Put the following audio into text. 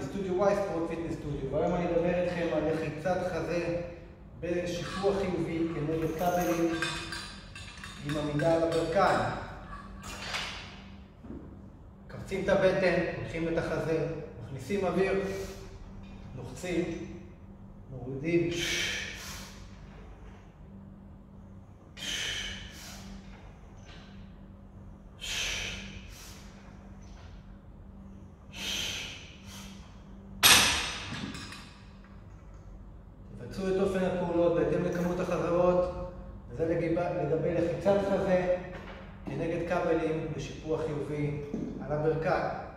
סטודיו Y, ספורט פיטנס סטודיו, והיום אני אדבר איתכם על לחיצת חזה בשיפוע חיובי כנגד כבלים עם עמידה על הברכיים. קבצים את הבטן, הולכים את החזה, מכניסים אוויר, לוחצים, מורידים, לגבי לחיצת חזה כנגד כבלים בשיפוע חיובי על הברכיים.